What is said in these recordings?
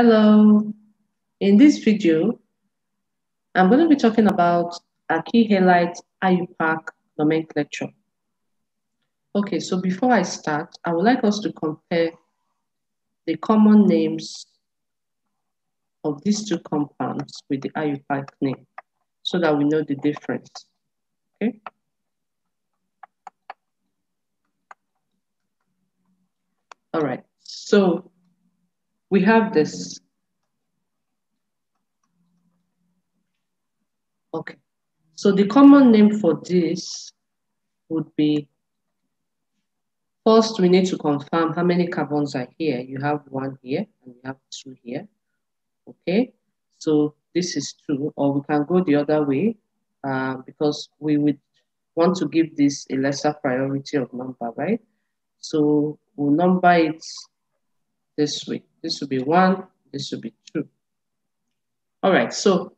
Hello. In this video, I'm going to be talking about alkyl halide IUPAC nomenclature. Okay, so before I start, I would like us to compare the common names of these two compounds with the IUPAC name so that we know the difference. Okay. All right, so we have this. Okay, so the common name for this would be, first we need to confirm how many carbons are here. You have one here and you have two here. Okay, so this is two, or we can go the other way uh, because we would want to give this a lesser priority of number, right? So we'll number it this way. This will be one, this will be two. All right, so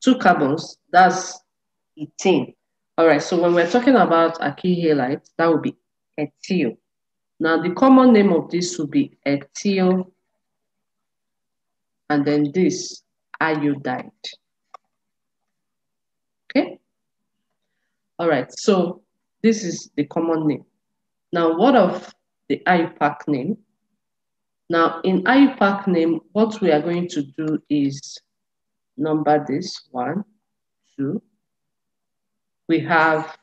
two carbons, that's ethane. All right, so when we're talking about alkyl halide, that would be ethyl. Now the common name of this would be ethyl, and then this iodide. Okay? All right, so this is the common name. Now, what of the IUPAC name? Now, in IUPAC name, what we are going to do is number this one, two. We have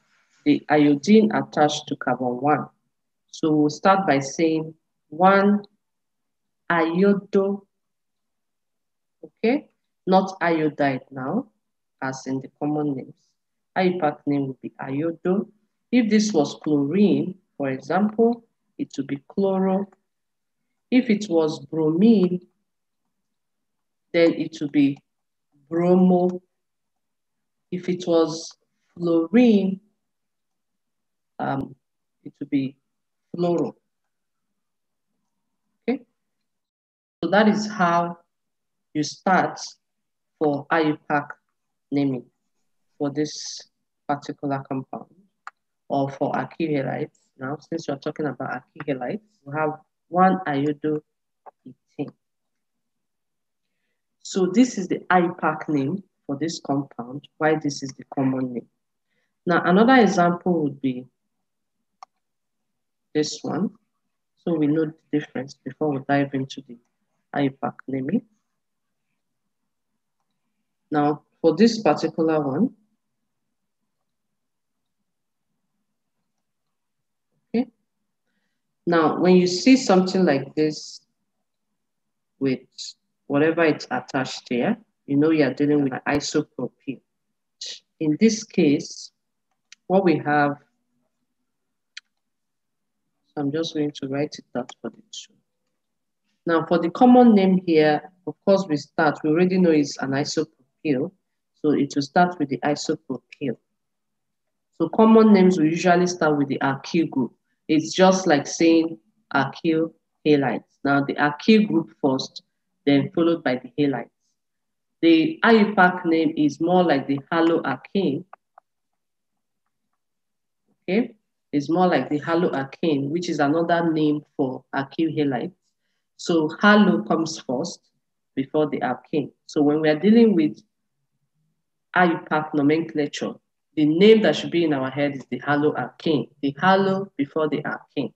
the iodine attached to carbon one. So we'll start by saying one iodo, okay? Not iodide now, as in the common names. IUPAC name would be iodo. If this was chlorine, for example, it would be chloro if it was bromine, then it would be bromo. If it was fluorine, um, it would be fluoro. Okay, so that is how you start for IUPAC naming for this particular compound or for halides. Now, since you're talking about halides, we have 1 iodo ethane. So this is the IUPAC name for this compound, why this is the common name. Now another example would be this one. So we know the difference before we dive into the IUPAC naming. Now for this particular one, Now, when you see something like this with whatever it's attached here, you know you're dealing with isopropyl. In this case, what we have, so I'm just going to write it out for the two. Now, for the common name here, of course, we start, we already know it's an isopropyl, so it will start with the isopropyl. So common names, will usually start with the alkyl group. It's just like saying alkyl halides. Now the alkyl group first, then followed by the halides. The IUPAC name is more like the Halo haloalkane. Okay, it's more like the Halo haloalkane, which is another name for alkyl halides. So halo comes first before the alkane. So when we are dealing with IUPAC nomenclature, the name that should be in our head is the halo haloalkane, the halo before the alkane.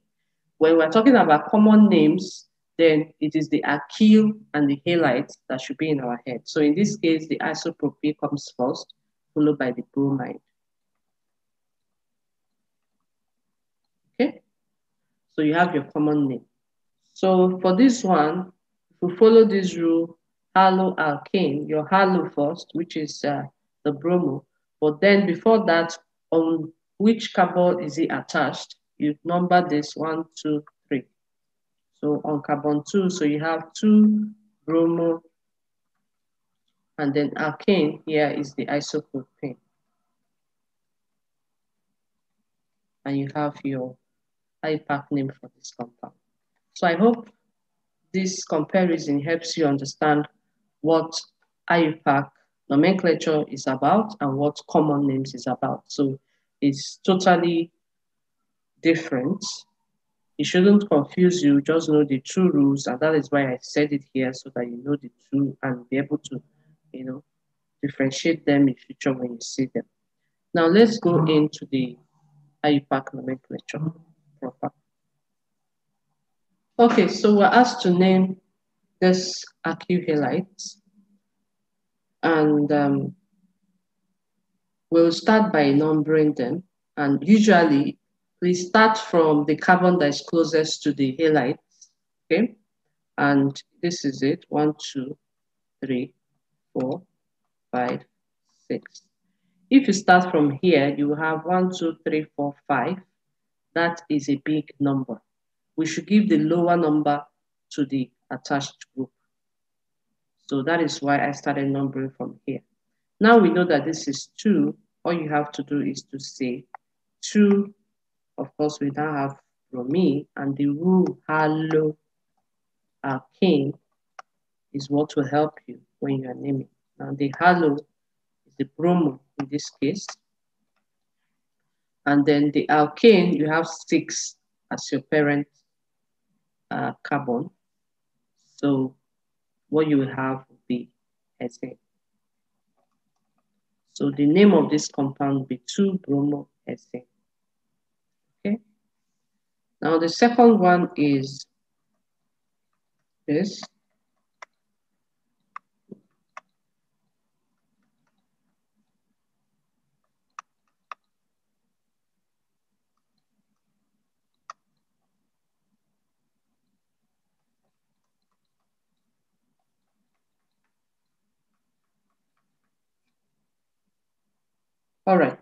When we're talking about common names, then it is the alkyl and the halides that should be in our head. So in this case, the isopropyl comes first, followed by the bromide. Okay, so you have your common name. So for this one, if we follow this rule, haloalkane, your halo first, which is uh, the bromo, but then before that, on which carbon is it attached? You number this one, two, three. So on carbon two, so you have two bromo, and then alkane here is the isopropane. And you have your IUPAC name for this compound. So I hope this comparison helps you understand what IUPAC nomenclature is about and what common names is about. So it's totally different it shouldn't confuse you. Just know the two rules, and that is why I said it here so that you know the two and be able to, you know, differentiate them in future when you see them. Now let's go into the IUPAC nomenclature proper. Okay, so we're asked to name this alkyl halides, and um, we'll start by numbering them. And usually we start from the carbon that is closest to the halide, okay? And this is it, one, two, three, four, five, six. If you start from here, you have one, two, three, four, five. That is a big number. We should give the lower number to the attached group. So that is why I started numbering from here. Now we know that this is two. All you have to do is to say two of course, we now have bromine and the rule halo alkane is what will help you when you are naming. Now the halo is the bromo in this case. And then the alkane, you have six as your parent uh, carbon. So what you will have will be ethane. So the name of this compound will be 2-bromo-ethane. Now the second one is this. All right.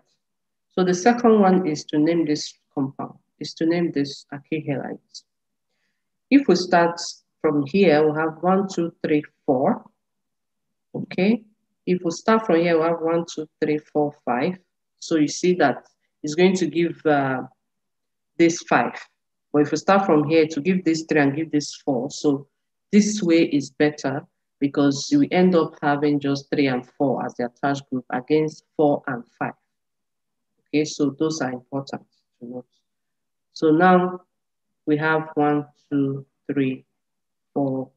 So the second one is to name this compound is to name this alkyl halides. If we start from here, we have one, two, three, four. Okay. If we start from here, we have one, two, three, four, five. So you see that it's going to give uh, this five. But if we start from here to give this three and give this four, so this way is better because you end up having just three and four as the attached group against four and five. Okay, so those are important to note. So now we have one, two, three, four,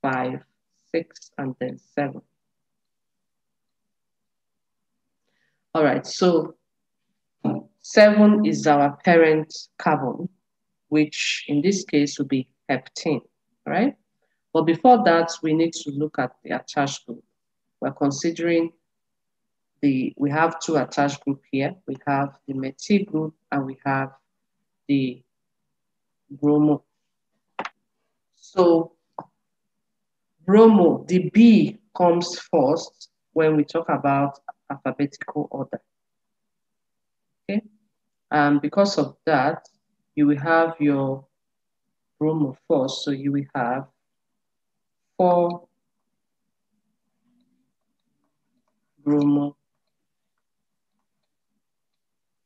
five, six, and then seven. All right, so seven is our parent carbon, which in this case would be heptene, all right? But before that, we need to look at the attached group. We're considering the, we have two attached group here. We have the methyl group and we have the bromo. So bromo, the B comes first when we talk about alphabetical order. Okay, and because of that, you will have your bromo first. So you will have four bromo,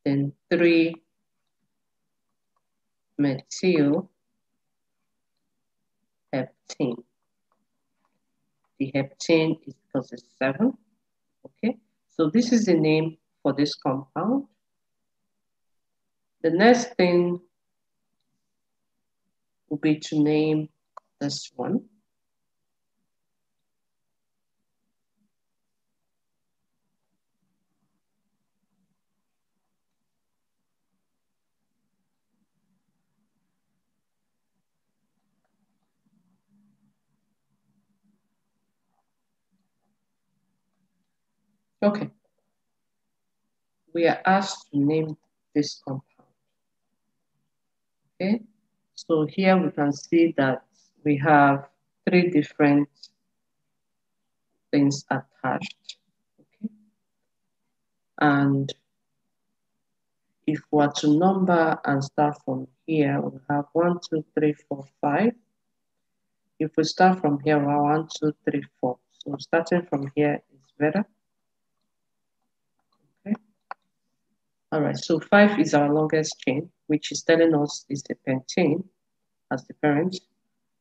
then three methyl heptene. The heptene is because it's seven. Okay, so this is the name for this compound. The next thing will be to name this one. Okay. We are asked to name this compound. Okay, so here we can see that we have three different things attached. Okay, and if we are to number and start from here, we have one, two, three, four, five. If we start from here, we have one, two, three, four. So starting from here is better. All right, so five is our longest chain, which is telling us is the pentane as the parent.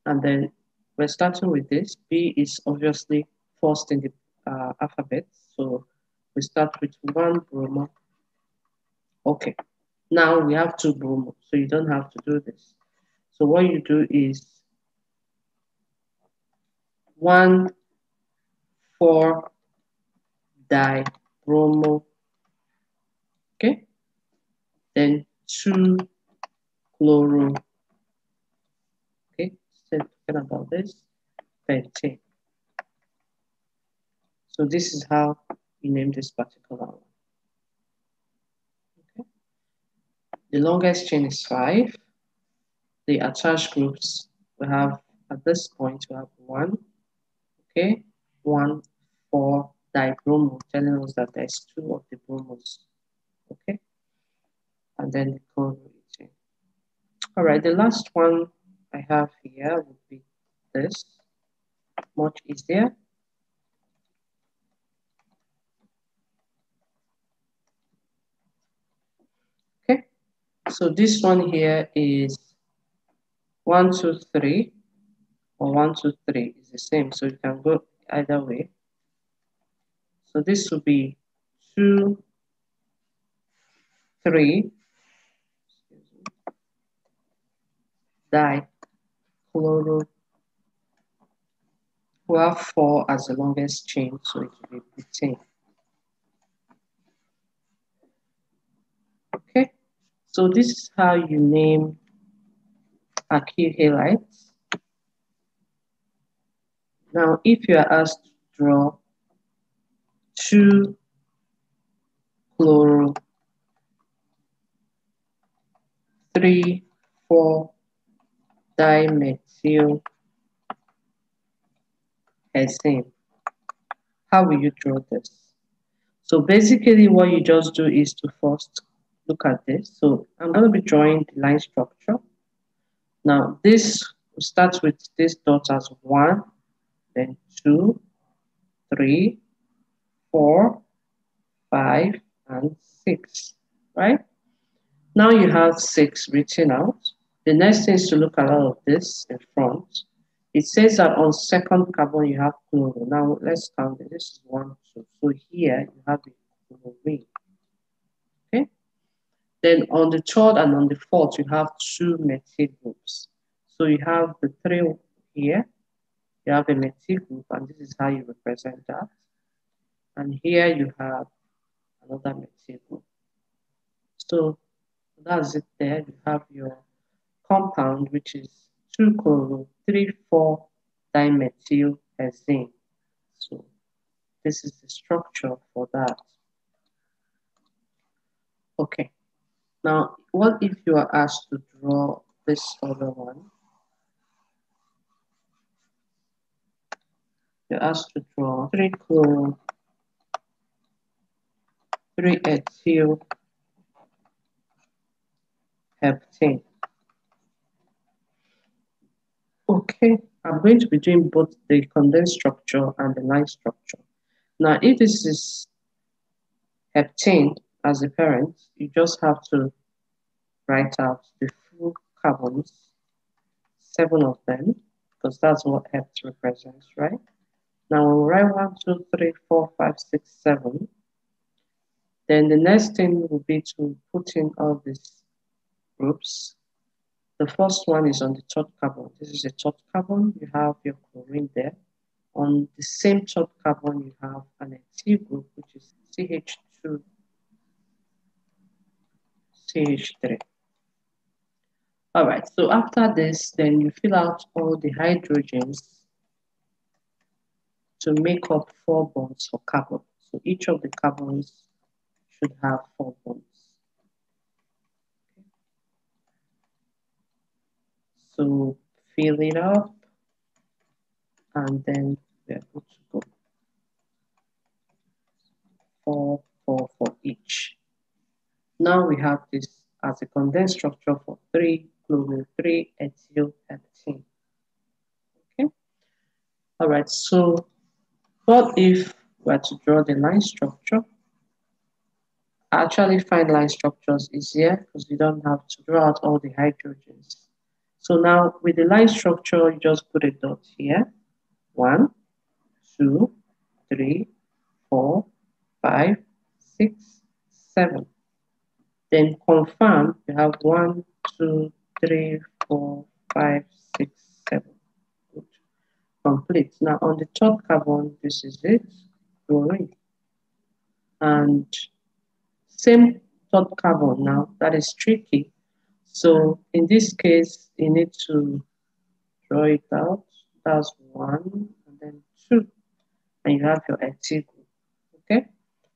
And then we're starting with this. B is obviously first in the uh, alphabet. So we start with one bromo. Okay, now we have two bromo, so you don't have to do this. So what you do is one, four, dibromo, okay? Then two, chloro, okay? Still about this, pentane. So this is how you name this particular one. Okay. The longest chain is five. The attached groups we have at this point we have one, okay, one, four dibromo, telling us that there's two of the bromos, okay, and then the co-chain. All right, the last one I have here would be this, much easier. Okay, so this one here is one, two, three, or one, two, three is the same. So you can go either way. So this will be two, three, dichloro. We have four as the longest chain, so it will be butane. Okay, so this is how you name alkyl halides. Now, if you are asked to draw two chloro, three, four dimethyl hexane, how will you draw this? So basically what you just do is to first look at this. So I'm going to be drawing the line structure. Now this starts with this dot as one, then two, three, four, five, and six, right? Now you have six written out. The next thing is to look at all of this in front. It says that on second carbon you have chlorine. Now let's count it. This is one, two. So here you have the chlorine. Okay. Then on the third and on the fourth you have two methyl groups. So you have the three here. You have a methyl group, and this is how you represent that. And here you have another methyl group. So that's it there. You have your compound, which is 2-chloro, 3,4 dimethyl hexane. So this is the structure for that. Okay. Now, what if you are asked to draw this other one? You're asked to draw 3-chloro, 3-ethyl heptane. Okay, I'm going to be doing both the condensed structure and the line structure. Now, if this is heptane as a parent, you just have to write out the full carbons, seven of them, because that's what hept represents, right? Now we'll write one, two, three, four, five, six, seven. Then the next thing will be to put in all these groups. The first one is on the third carbon. This is a third carbon. You have your chlorine there. On the same third carbon, you have an ethyl group, which is CH2, CH3. All right, so after this, then you fill out all the hydrogens to make up four bonds for carbon. So each of the carbons should have four bonds. So fill it up and then we're good to go. Four, four for each. Now we have this as a condensed structure for three chloro, three ethyl heptane. Okay. All right. So what if we were to draw the line structure? Actually find line structures easier because you don't have to draw out all the hydrogens. So now with the line structure, you just put a dot here. One, two, three, four, five, six, seven. Then confirm you have one, two, three, four, five, six, seven. Good. Complete. Now on the top carbon, this is it, chlorine. And same third carbon now, that is tricky. So in this case, you need to draw it out. That's one, and then two. And you have your group, okay,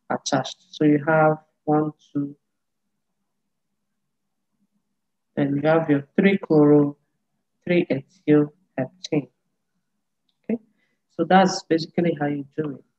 attached. So you have one, two, and you have your three chloro, three ethyl heptane. Okay, so that's basically how you do it.